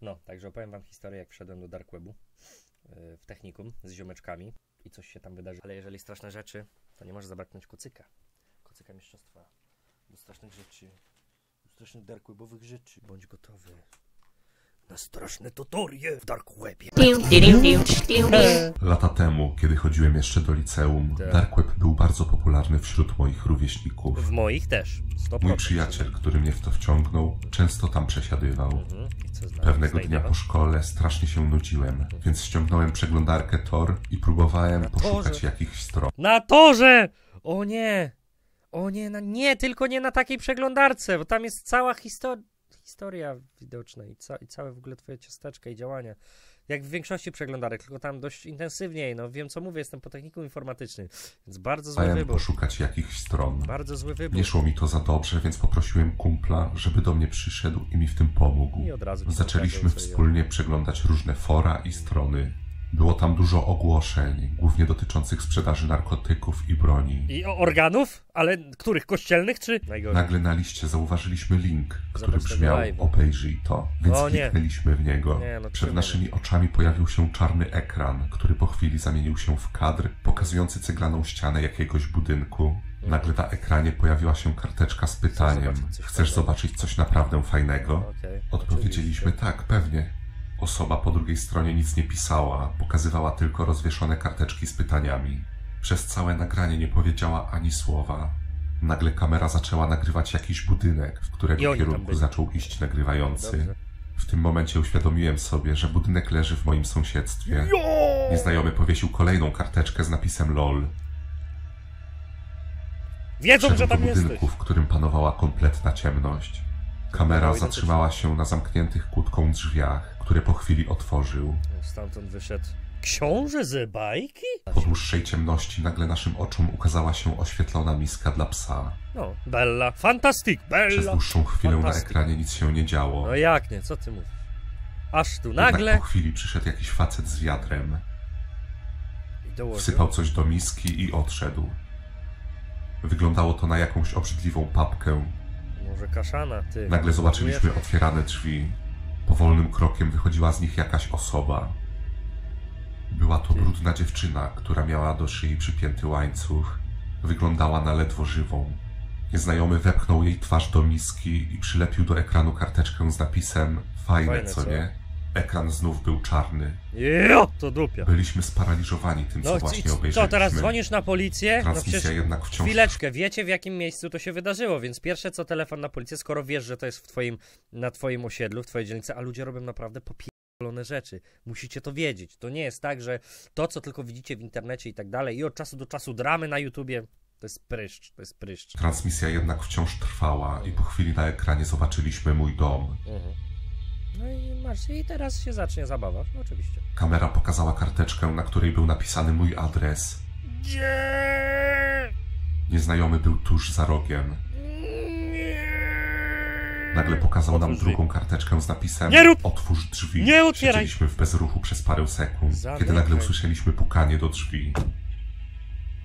No, także opowiem wam historię, jak wszedłem do Dark Webu yy, w technikum z ziomeczkami i coś się tam wydarzyło. Ale jeżeli straszne rzeczy, to nie może zabraknąć kucyka. Kucyka mistrzostwa do strasznych rzeczy, do strasznych Dark Webowych rzeczy. Bądź gotowy na straszne tutorie w Dark Webie. Lata temu, kiedy chodziłem jeszcze do liceum, Tak. Dark Web był bardzo popularny wśród moich rówieśników. W moich też. 100%. Mój przyjaciel, który mnie w to wciągnął, często tam przesiadywał. Mhm. Pewnego dnia po szkole strasznie się nudziłem, więc ściągnąłem przeglądarkę Tor i próbowałem Na poszukać Torze. jakichś stron. Na torze! O nie! O nie, na, nie, tylko nie na takiej przeglądarce, bo tam jest cała histo- historia widoczna i, ca- i całe w ogóle twoje ciasteczka i działania. Jak w większości przeglądarek, tylko tam dość intensywniej. No wiem co mówię, jestem po techniku informatycznym, więc bardzo zły Próbowałem wybór. poszukać jakichś stron. Bardzo zły wybór. Nie szło mi to za dobrze, więc poprosiłem kumpla, żeby do mnie przyszedł i mi w tym pomógł. I od razu Zaczęliśmy wspólnie przeglądać różne fora i strony. Było tam dużo ogłoszeń, głównie dotyczących sprzedaży narkotyków i broni. I organów? Ale których? Kościelnych czy? Najgorzej. Nagle na liście zauważyliśmy link, który brzmiał obejrzyj to, więc O nie. kliknęliśmy w niego. Nie, no Przed naszymi oczami pojawił się czarny ekran, który po chwili zamienił się w kadr pokazujący ceglaną ścianę jakiegoś budynku. Nagle na ekranie pojawiła się karteczka z pytaniem: Chcesz fajnego?" zobaczyć coś naprawdę fajnego? Odpowiedzieliśmy tak, pewnie. Osoba po drugiej stronie nic nie pisała, pokazywała tylko rozwieszone karteczki z pytaniami. Przez całe nagranie nie powiedziała ani słowa. Nagle kamera zaczęła nagrywać jakiś budynek, w którego tam kierunku zaczął iść nagrywający. Dobrze. W tym momencie uświadomiłem sobie, że budynek leży w moim sąsiedztwie. Nieznajomy powiesił kolejną karteczkę z napisem LOL. Wiedzą, że Wszedł do tam jesteś! budynku, w którym panowała kompletna ciemność. Kamera zatrzymała się na zamkniętych kłódką drzwiach, które po chwili otworzył. Stamtąd wyszedł. Książę ze bajki? Po dłuższej ciemności nagle naszym oczom ukazała się oświetlona miska dla psa. No, Bella. Fantastic, Przez Bella! dłuższą chwilę na Fantastyk. ekranie nic się nie działo. No jak nie, co ty mówisz? Aż tu Jednak nagle... po chwili przyszedł jakiś facet z wiatrem. Wsypał coś do miski i odszedł. Wyglądało to na jakąś obrzydliwą papkę. Może kaszana, ty. Nagle zobaczyliśmy otwierane drzwi. Powolnym krokiem wychodziła z nich jakaś osoba. Była to Ty. brudna dziewczyna, która miała do szyi przypięty łańcuch. Wyglądała na ledwo żywą. Nieznajomy wepchnął jej twarz do miski i przylepił do ekranu karteczkę z napisem Fajne, Fajne, co co? nie? Ekran znów był czarny. Jo, to dupia. Byliśmy sparaliżowani tym, co No i właśnie co, obejrzeliśmy. teraz dzwonisz na policję? No Transmisja przecież... jednak wciąż Chwileczkę, wiecie w jakim miejscu to się wydarzyło, więc pierwsze co telefon na policję, skoro wiesz, że to jest w twoim, na twoim osiedlu, w twojej dzielnicy, a ludzie robią naprawdę popierdolone rzeczy. Musicie to wiedzieć. To nie jest tak, że to, co tylko widzicie w internecie i tak dalej, i od czasu do czasu dramy na YouTubie, to jest pryszcz, to jest pryszcz. Transmisja jednak wciąż trwała i po chwili na ekranie zobaczyliśmy mój dom. Mhm. No i masz, i teraz się zacznie zabawa, no oczywiście. Kamera pokazała karteczkę, na której był napisany mój adres. Nie! Nieznajomy był tuż za rogiem. Nagle pokazał nam Otwórz drzwi. drugą karteczkę z napisem Nie rób! Otwórz drzwi. Nie otwieraj! Siedzieliśmy w bezruchu przez parę sekund, Zamykaj. kiedy nagle usłyszeliśmy pukanie do drzwi.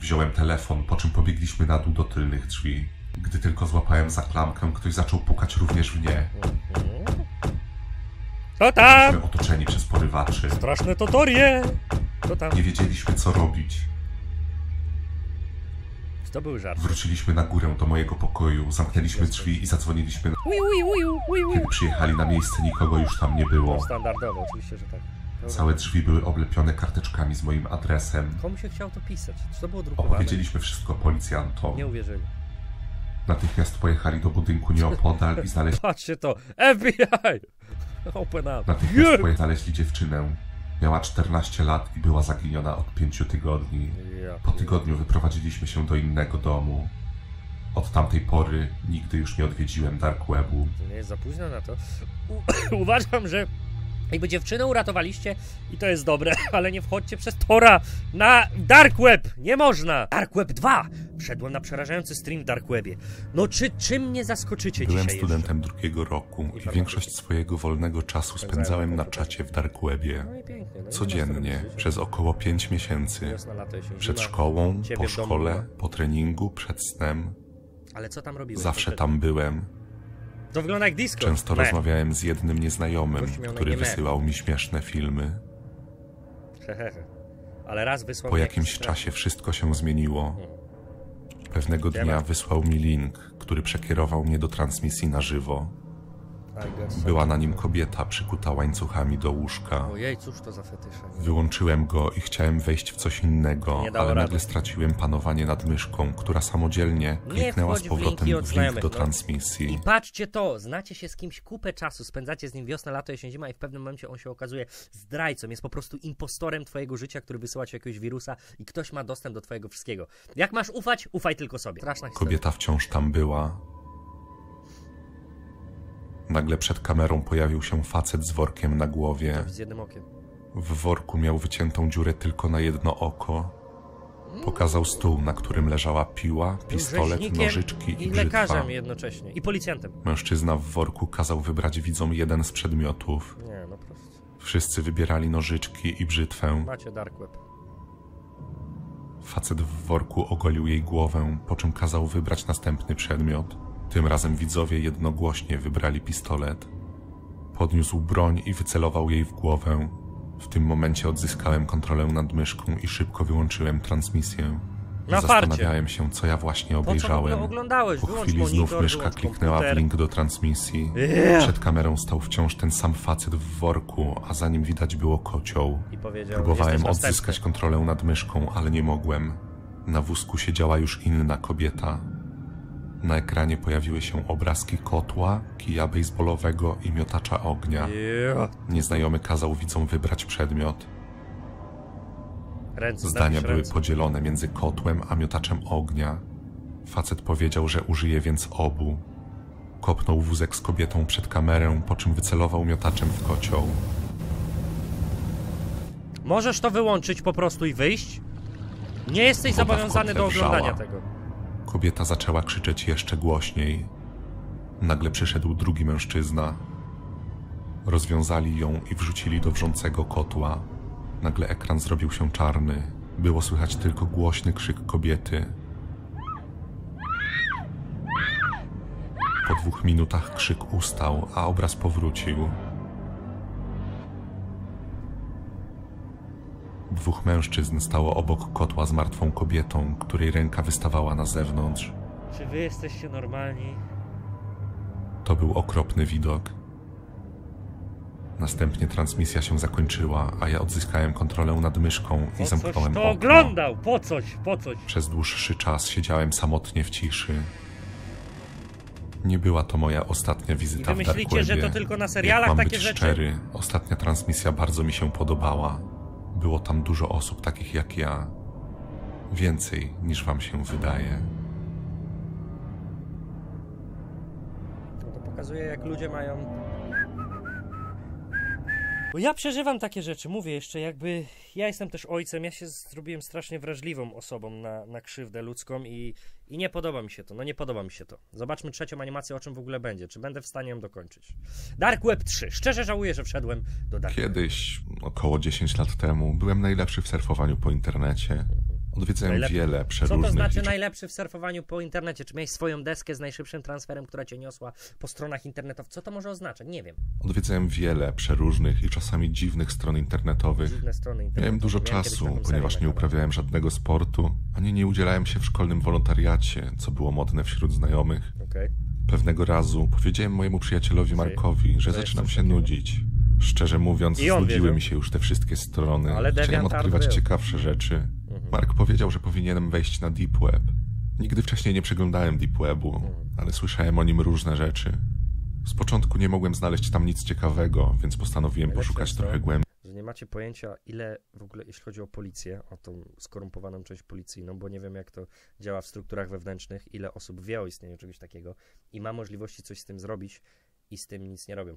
Wziąłem telefon, po czym pobiegliśmy na dół do tylnych drzwi. Gdy tylko złapałem za klamkę, ktoś zaczął pukać również w nie. To tam! Byliśmy otoczeni przez porywaczy. Straszne totorie! To tam. Nie wiedzieliśmy, co robić. To był żart. Wróciliśmy na górę do mojego pokoju, zamknęliśmy drzwi i zadzwoniliśmy. Ui, ui, ui, ui, ui. Kiedy przyjechali na miejsce, nikogo już tam nie było. Standardowo, oczywiście, że tak. Dobra. Całe drzwi były oblepione karteczkami z moim adresem. Komu się chciał to pisać? Czy to było drukowane? Opowiedzieliśmy wszystko policjantom. Nie uwierzyli. Natychmiast pojechali do budynku nieopodal i znaleźli, Patrzcie to! FBI! Open up. natychmiast znaleźli dziewczynę. Miała 14 lat i była zaginiona od 5 tygodni. Po tygodniu wyprowadziliśmy się do innego domu. Od tamtej pory nigdy już nie odwiedziłem Dark Webu. To nie jest za późno na to. U uważam, że jakby dziewczynę uratowaliście i to jest dobre, ale nie wchodźcie przez Tora na Dark Web! Nie można! Dark Web 2! Wszedłem na przerażający stream w Dark Webie. No czy czym mnie zaskoczycie Byłem dzisiaj studentem drugiego roku i większość swojego wolnego czasu spędzałem na czacie w Dark Webie. jeszcze? No i. No i Codziennie, przez około 5 miesięcy. Przed szkołą, po szkole, po treningu, przed snem. Ale co tam robiłeś? Zawsze tam byłem. To wygląda jak disco. Często Me. rozmawiałem z jednym nieznajomym, który wysyłał mi śmieszne filmy. Ale raz wysłał Po jakimś czasie wszystko się zmieniło. Pewnego dnia wysłał mi link, który przekierował mnie do transmisji na żywo. Była na nim kobieta przykuta łańcuchami do łóżka. Ojej, cóż to za fetysze. Wyłączyłem go i chciałem wejść w coś innego, ale rady. nagle straciłem panowanie nad myszką, która samodzielnie kliknęła z w powrotem od w link do no. transmisji. I patrzcie to, znacie się z kimś kupę czasu, spędzacie z nim wiosnę, lato, jesień, zima i w pewnym momencie on się okazuje zdrajcą, jest po prostu impostorem twojego życia, który wysyła ci jakiegoś wirusa i ktoś ma dostęp do twojego wszystkiego. Jak masz ufać? Ufaj tylko sobie. Kobieta wciąż tam była. Nagle przed kamerą pojawił się facet z workiem na głowie. Z jednym okiem. W worku miał wyciętą dziurę tylko na jedno oko. Pokazał stół, na którym leżała piła, pistolet, nożyczki i i brzytwa. lekarzem jednocześnie. I policjantem. Mężczyzna w worku kazał wybrać widzom jeden z przedmiotów. Nie, no prosto. Wszyscy wybierali nożyczki i brzytwę. Macie dark web. Facet w worku ogolił jej głowę, po czym kazał wybrać następny przedmiot. Tym razem widzowie jednogłośnie wybrali pistolet. Podniósł broń i wycelował jej w głowę. W tym momencie odzyskałem kontrolę nad myszką i szybko wyłączyłem transmisję. Na Zastanawiałem się, co ja właśnie Po w obejrzałem. oglądałeś? Po chwili monitor, znów myszka kliknęła w komputer. link do transmisji. Yeah. Przed kamerą stał wciąż ten sam facet w worku, a za nim widać było kocioł. I powiedział, Próbowałem odzyskać następny. kontrolę nad myszką, ale nie mogłem. Na wózku siedziała już inna kobieta. Na ekranie pojawiły się obrazki kotła, kija bejsbolowego i miotacza ognia. Nieznajomy kazał widzom wybrać przedmiot. Ręce, Zdania napisz były ręce. podzielone między kotłem a miotaczem ognia. Facet powiedział, że użyje więc obu. Kopnął wózek z kobietą przed kamerę, po czym wycelował miotaczem w kocioł. Możesz to wyłączyć po prostu i wyjść? Nie jesteś Woda zobowiązany do wrzała. oglądania tego. Kobieta zaczęła krzyczeć jeszcze głośniej. Nagle przyszedł drugi mężczyzna. Rozwiązali ją i wrzucili do wrzącego kotła. Nagle ekran zrobił się czarny. Było słychać tylko głośny krzyk kobiety. Po dwóch minutach krzyk ustał, a obraz powrócił. Dwóch mężczyzn stało obok kotła z martwą kobietą, której ręka wystawała na zewnątrz. Czy wy jesteście normalni? To był okropny widok. Następnie transmisja się zakończyła, a ja odzyskałem kontrolę nad myszką i Po coś zamknąłem to okno. oglądał! Po coś, po coś. Przez dłuższy czas siedziałem samotnie w ciszy. Nie była to moja ostatnia I wizyta wy w Dark myślicie, że Webie. to tylko na Jak serialach mam takie być rzeczy? szczery, ostatnia transmisja bardzo mi się podobała. Było tam dużo osób takich jak ja. Więcej niż wam się wydaje. No to pokazuje, jak ludzie mają. Bo ja przeżywam takie rzeczy, mówię jeszcze, jakby ja jestem też ojcem, ja się zrobiłem strasznie wrażliwą osobą na, na krzywdę ludzką i, i nie podoba mi się to, no nie podoba mi się to. Zobaczmy trzecią animację, o czym w ogóle będzie, czy będę w stanie ją dokończyć. Dark Web 3. Szczerze żałuję, że wszedłem do Dark. Kiedyś, około 10 lat temu, byłem najlepszy w surfowaniu po internecie. Odwiedzałem Najlepszy. wiele Co przeróżnych to znaczy najlepszy w surfowaniu po internecie? Czy miałeś swoją deskę z najszybszym transferem, która cię niosła po stronach internetowych? Co to może oznaczać? Nie wiem. Odwiedzałem wiele przeróżnych i czasami dziwnych stron internetowych. Dziwne strony internetowe. Miałem dużo Miałem czasu, ponieważ nie uprawiałem żadnego sportu, ani nie udzielałem się w szkolnym wolontariacie, co było modne wśród znajomych. Okej. Pewnego razu powiedziałem mojemu przyjacielowi Markowi, że jest zaczynam się takiego. nudzić. Szczerze mówiąc, znudziły mi się już te wszystkie strony. Ale Chciałem odkrywać był. ciekawsze rzeczy. Mark powiedział, że powinienem wejść na Deep Web. Nigdy wcześniej nie przeglądałem Deep Webu, ale słyszałem o nim różne rzeczy. Z początku nie mogłem znaleźć tam nic ciekawego, więc postanowiłem poszukać trochę głębiej. Że nie macie pojęcia, ile w ogóle, jeśli chodzi o policję, o tą skorumpowaną część policyjną, bo nie wiem, jak to działa w strukturach wewnętrznych, ile osób wie o istnieniu czegoś takiego i ma możliwości coś z tym zrobić i z tym nic nie robią.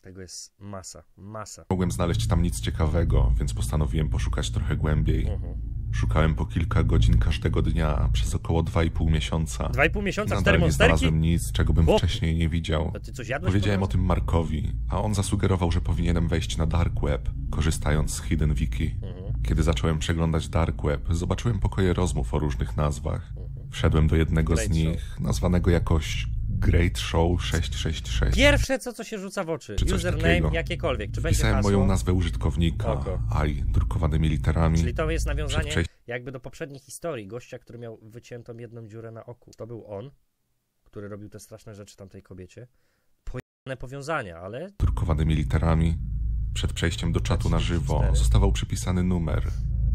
Tego jest masa, masa. mogłem znaleźć tam nic ciekawego, więc postanowiłem poszukać trochę głębiej. Mhm. Szukałem po kilka godzin każdego dnia przez około 2,5 miesiąca. Dwa i pół miesiąca, cztery Nadal nie monsterki? znalazłem nic, czego bym wcześniej nie widział. To ty coś jadłeś? Powiedziałem o tym Markowi, a on zasugerował, że powinienem wejść na Dark Web, korzystając z Hidden Wiki. Mhm. Kiedy zacząłem przeglądać Dark Web, zobaczyłem pokoje rozmów o różnych nazwach. Mhm. Wszedłem do jednego z show. nich, nazwanego jakoś Great Show 666. Pierwsze co, co się rzuca w oczy. Czy Username takiego. jakiekolwiek. Czy będzie Wpisałem hasło? moją nazwę użytkownika, Oko. AI, drukowanymi literami. Czyli to jest nawiązanie jakby do poprzedniej historii. Gościa, który miał wyciętą jedną dziurę na oku. To był on, który robił te straszne rzeczy tamtej kobiecie. Pojemne powiązania, ale drukowanymi literami. Przed przejściem do czatu na żywo 34. zostawał przypisany numer.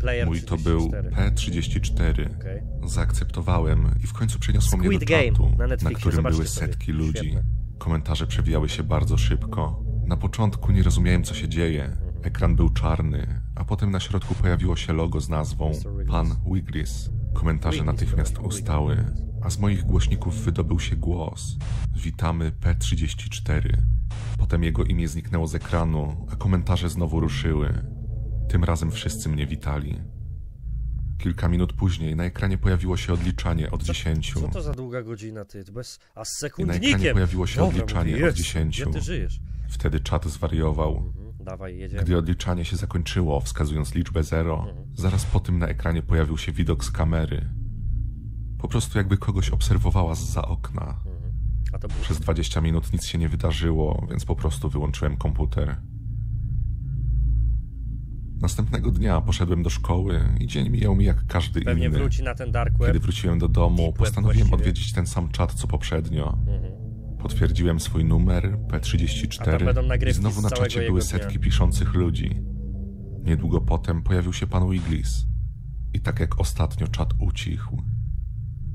Player Mój to był 34. P34. Okej. Zaakceptowałem i w końcu przeniosło mnie Squid do Game czatu, na na którym zobaczcie były sobie. setki ludzi. Świetne. Komentarze przewijały się bardzo szybko. Na początku nie rozumiałem, co się dzieje. Mhm. Ekran był czarny, a potem na środku pojawiło się logo z nazwą. Pan Wiglis. Komentarze natychmiast ustały, a z moich głośników wydobył się głos. Witamy P34. Potem jego imię zniknęło z ekranu, a komentarze znowu ruszyły. Tym razem wszyscy mnie witali. Kilka minut później na ekranie pojawiło się odliczanie od 10. Co to za długa godzina, ty? Bez... A z I na ekranie sekundnikiem! pojawiło się Dobra, odliczanie mówię, od 10. Gdzie ty żyjesz? Wtedy czat zwariował. Mhm, dawaj, jedziemy. Gdy odliczanie się zakończyło, wskazując liczbę 0, zaraz po tym na ekranie pojawił się widok z kamery. Po prostu jakby kogoś obserwowała za okna. Mhm. A to był... Przez 20 minut nic się nie wydarzyło, więc po prostu wyłączyłem komputer. Następnego dnia poszedłem do szkoły i dzień mijał mi jak każdy Pewnie inny. wróci na ten dark web. Kiedy wróciłem do domu, postanowiłem właściwie. odwiedzić ten sam czat co poprzednio. Mhm. Potwierdziłem swój numer A tam P34 będą i znowu na czacie były dnia. setki piszących ludzi. Niedługo potem pojawił się pan Wiglis. I tak jak ostatnio czat ucichł.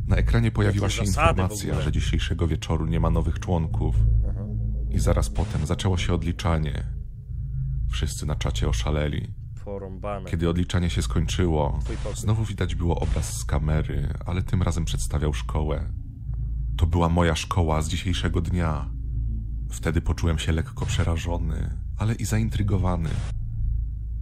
Na ekranie pojawiła się informacja, że dzisiejszego wieczoru nie ma nowych członków. Aha. I zaraz potem zaczęło się odliczanie. Wszyscy na czacie oszaleli. Kiedy odliczanie się skończyło, znowu widać było obraz z kamery, ale tym razem przedstawiał szkołę. To była moja szkoła z dzisiejszego dnia. Wtedy poczułem się lekko przerażony, ale i zaintrygowany.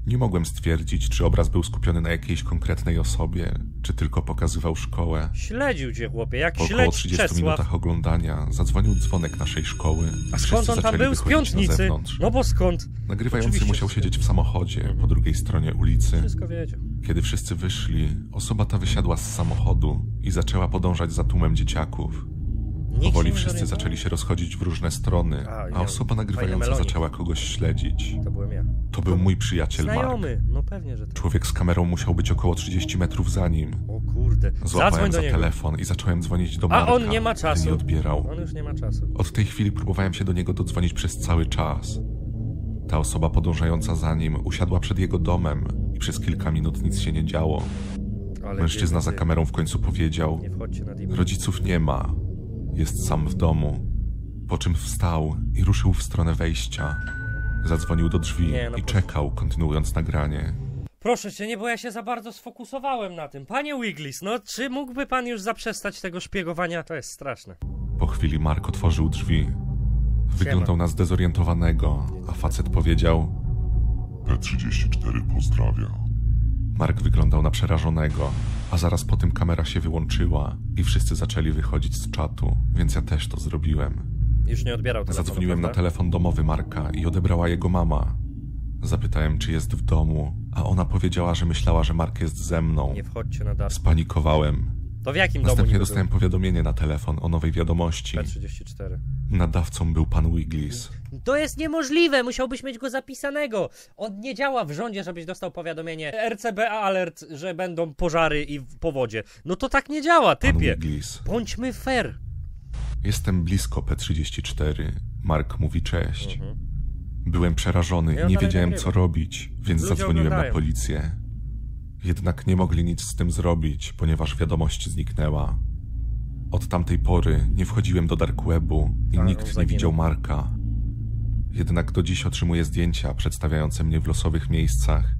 Nie mogłem stwierdzić, czy obraz był skupiony na jakiejś konkretnej osobie, czy tylko pokazywał szkołę. Śledził cię, chłopie, jak Po około śledź 30 Czesław. minutach oglądania zadzwonił dzwonek naszej szkoły. A skąd on tam był? Z piątnicy? No bo skąd? Nagrywający Oczywiście, musiał siedzieć w samochodzie po drugiej stronie ulicy. Wszystko wiedział. Kiedy wszyscy wyszli, osoba ta wysiadła z samochodu i zaczęła podążać za tłumem dzieciaków. Nikt Powoli wszyscy zaczęli się rozchodzić w różne strony, A, a ja- osoba nagrywająca zaczęła kogoś śledzić. To ja. To był mój przyjaciel Mark. Znajomy, no pewnie, że tak. Człowiek z kamerą musiał być około 30 metrów za nim. O kurde. Zadzwoń Złapałem do za niego. telefon i zacząłem dzwonić do A Marka. on nie ma ale czasu. Nie odbierał. On już nie ma czasu. Od tej chwili próbowałem się do niego dodzwonić przez cały czas. Ta osoba podążająca za nim usiadła przed jego domem i przez kilka minut nic się nie działo. Ale Mężczyzna za biedny kamerą w końcu powiedział: ty. Nie wchodźcie na deep. Rodziców nie ma. Jest sam w domu. Po czym wstał i ruszył w stronę wejścia. Zadzwonił do drzwi Nie, no i po- czekał, kontynuując nagranie. Proszę cię, nie, bo ja się za bardzo sfokusowałem na tym. Panie Wiglis, no czy mógłby pan już zaprzestać tego szpiegowania? To jest straszne. Po chwili Mark otworzył drzwi. Wyglądał na zdezorientowanego, a facet powiedział: P34 pozdrawia. Mark wyglądał na przerażonego, a zaraz po tym kamera się wyłączyła i wszyscy zaczęli wychodzić z czatu, więc ja też to zrobiłem. Już nie odbierał telefonu, Zadzwoniłem na prawda? telefon domowy Marka i odebrała jego mama. Zapytałem, czy jest w domu, a ona powiedziała, że myślała, że Mark jest ze mną. Nie wchodźcie na dark. Spanikowałem. To w jakim domu Następnie niby dostałem powiadomienie na telefon o nowej wiadomości. był? P34. Nadawcą był pan Wiglis. To jest niemożliwe, musiałbyś mieć go zapisanego. On nie działa w rządzie, żebyś dostał powiadomienie RCB alert, że będą pożary i w- powodzie. No to tak nie działa, Pan typie. Wiglis. Bądźmy fair. Jestem blisko P34. Mark mówi cześć. Mhm. Byłem przerażony i nie wiedziałem, co robić, więc Ludzie zadzwoniłem na policję. Jednak nie mogli nic z tym zrobić, ponieważ wiadomość zniknęła. Od tamtej pory nie wchodziłem do dark webu i nikt nie widział Marka. Jednak do dziś otrzymuję zdjęcia przedstawiające mnie w losowych miejscach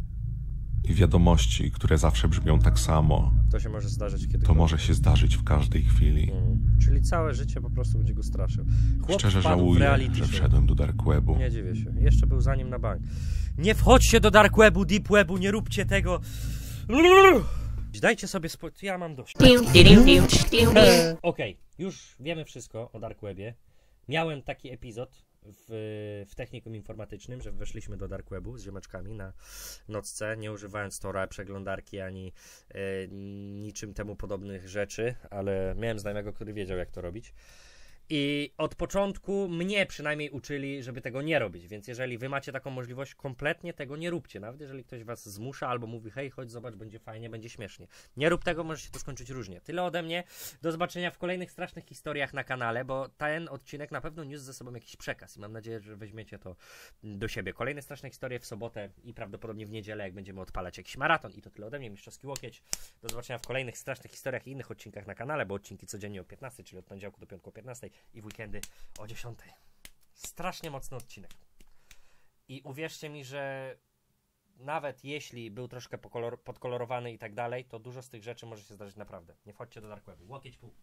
i wiadomości, które zawsze brzmią tak samo. To się może zdarzyć kiedy. To może się zdarzyć w każdej chwili. Mhm. Czyli całe życie po prostu będzie go straszył. Chłop Szczerze żałuję, że wszedłem do dark webu. Nie dziwię się. Jeszcze był za nim na bank. Nie wchodźcie do dark webu, deep webu, nie róbcie tego. Dajcie sobie spokój. Ja mam dość. Okej, już wiemy wszystko o Dark Webie. Miałem taki epizod w, w technikum informatycznym, że weszliśmy do Dark Webu z ziomeczkami na nocce, nie używając Tora, przeglądarki ani e, niczym temu podobnych rzeczy, ale miałem znajomego, który wiedział jak to robić. I od początku mnie przynajmniej uczyli, żeby tego nie robić, więc jeżeli wy macie taką możliwość, kompletnie tego nie róbcie. Nawet jeżeli ktoś was zmusza albo mówi, hej, chodź, zobacz, będzie fajnie, będzie śmiesznie. Nie rób tego, może się to skończyć różnie. Tyle ode mnie. Do zobaczenia w kolejnych strasznych historiach na kanale, bo ten odcinek na pewno niósł ze sobą jakiś przekaz i mam nadzieję, że weźmiecie to do siebie. Kolejne straszne historie w sobotę i prawdopodobnie w niedzielę, jak będziemy odpalać jakiś maraton. I to tyle ode mnie, mistrzowski łokieć. Do zobaczenia w kolejnych strasznych historiach i innych odcinkach na kanale, bo odcinki codziennie o 15, czyli od poniedziałku do piątku o 15 i w weekendy o 10. Strasznie mocny odcinek. I uwierzcie mi, że nawet jeśli był troszkę pokolor- podkolorowany i tak dalej, to dużo z tych rzeczy może się zdarzyć naprawdę. Nie wchodźcie do Dark Webu. Łokieć pół.